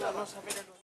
No, no, no.